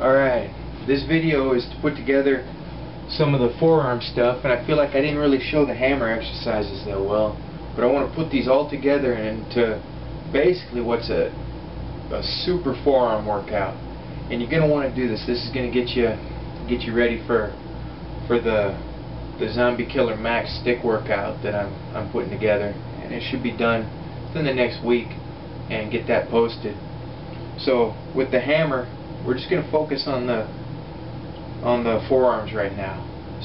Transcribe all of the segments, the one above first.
Alright, this video is to put together some of the forearm stuff, and I feel like I didn't really show the hammer exercises that well, but I want to put these all together into basically what's a, a super forearm workout. And you're going to want to do this. This is going to get you get you ready for for the the Zombie Killer Max stick workout that I'm I'm putting together, and it should be done within the next week and get that posted. So with the hammer, we're just going to focus on the on the forearms right now.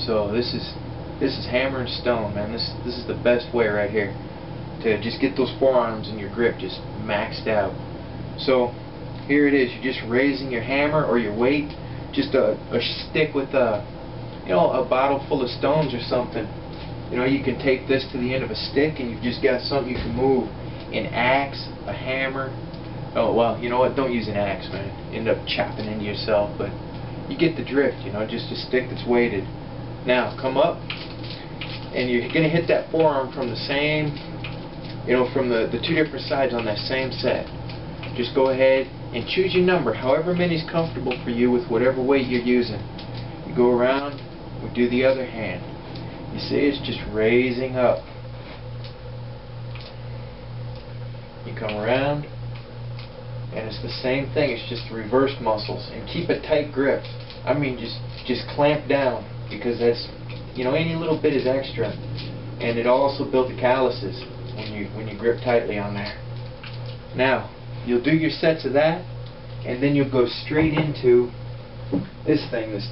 So this is this is hammer and stone, man. This this is the best way right here to just get those forearms and your grip just maxed out. So here it is. You're just raising your hammer or your weight, just a, a stick with a you know a bottle full of stones or something. You know you can take this to the end of a stick and you've just got something you can move. An axe, a hammer. Oh well, you know what? Don't use an axe, man. End up chopping into yourself, but you get the drift, you know, just a stick that's weighted. Now, come up, and you're going to hit that forearm from the same, you know, from the, the two different sides on that same set. Just go ahead and choose your number, however many is comfortable for you with whatever weight you're using. You go around, we do the other hand. You see, it's just raising up. You come around, and it's the same thing it's just reverse muscles. And keep a tight grip. I mean just just clamp down because that's you know any little bit is extra. And it also builds the calluses when you when you grip tightly on there. Now you'll do your sets of that and then you'll go straight into this thing this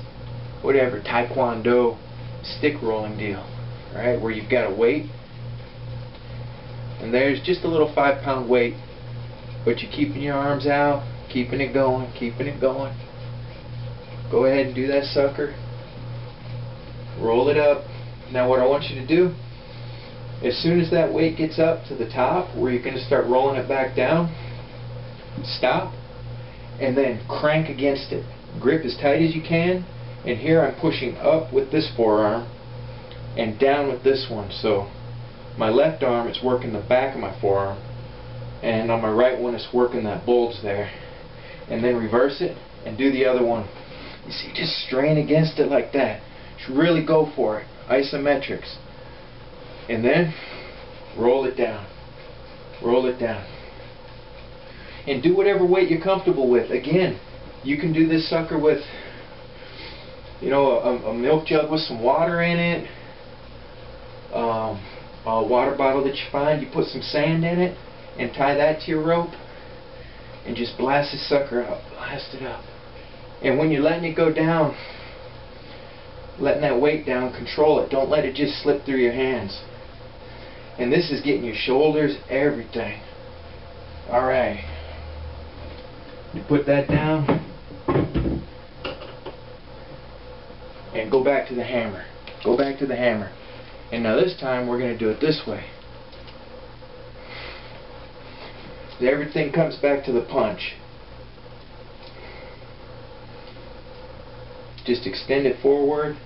whatever taekwondo stick rolling deal right? Where you've got a weight and there's just a little five pound weight but you're keeping your arms out, keeping it going, keeping it going. Go ahead and do that sucker. Roll it up. Now what I want you to do, as soon as that weight gets up to the top where you're going to start rolling it back down, stop and then crank against it. Grip as tight as you can and here I'm pushing up with this forearm and down with this one. So my left arm is working the back of my forearm and on my right one it's working that bulge there. And then reverse it and do the other one. You see just strain against it like that. Just really go for it. Isometrics. And then roll it down. Roll it down. And do whatever weight you're comfortable with. Again you can do this sucker with you know a, a milk jug with some water in it um, a water bottle that you find. You put some sand in it and tie that to your rope and just blast the sucker up. Blast it up. And when you're letting it go down, letting that weight down, control it. Don't let it just slip through your hands. And this is getting your shoulders, everything. Alright. You put that down. And go back to the hammer. Go back to the hammer. And now this time we're going to do it this way. Everything comes back to the punch. Just extend it forward.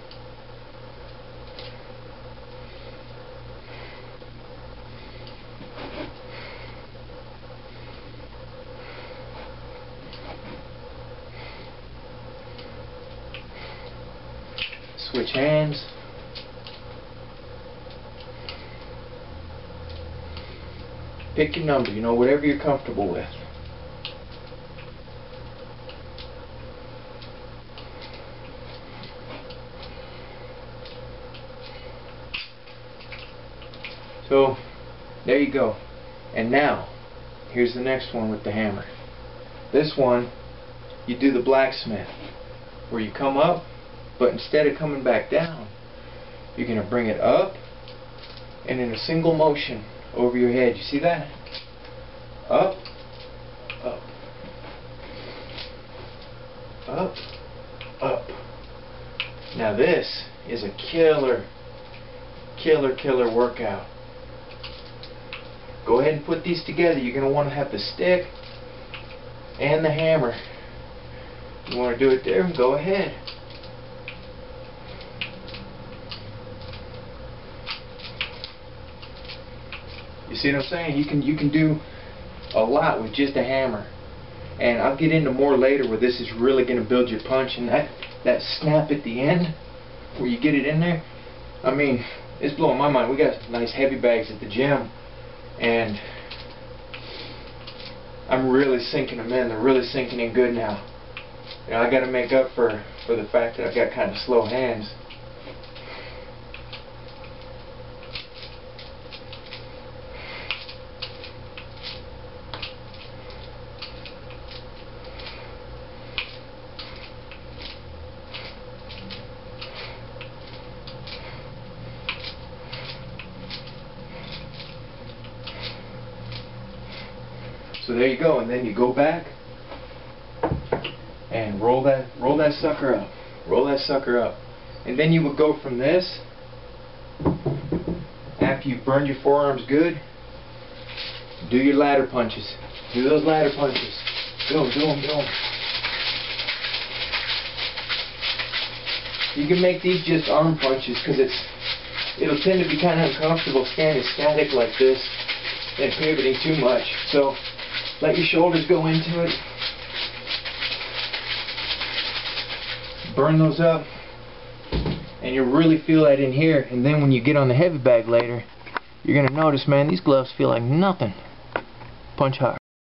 Switch hands. Pick your number, you know, whatever you're comfortable with. So, there you go. And now, here's the next one with the hammer. This one, you do the blacksmith, where you come up, but instead of coming back down, you're going to bring it up, and in a single motion, over your head. You see that? Up, up, up, up. Now this is a killer, killer, killer workout. Go ahead and put these together. You're going to want to have the stick and the hammer. You want to do it there? Go ahead. You see what I'm saying? You can you can do a lot with just a hammer. And I'll get into more later where this is really going to build your punch and that, that snap at the end where you get it in there. I mean, it's blowing my mind. We got nice heavy bags at the gym and I'm really sinking them in. They're really sinking in good now. You know, I got to make up for for the fact that I've got kind of slow hands. So there you go, and then you go back and roll that roll that sucker up. Roll that sucker up. And then you would go from this after you've burned your forearms good, do your ladder punches. Do those ladder punches. Go, do them, do them. You can make these just arm punches because it's it'll tend to be kind of uncomfortable standing static like this and pivoting too much. So let your shoulders go into it. Burn those up. And you'll really feel that in here. And then when you get on the heavy bag later, you're going to notice, man, these gloves feel like nothing. Punch hard.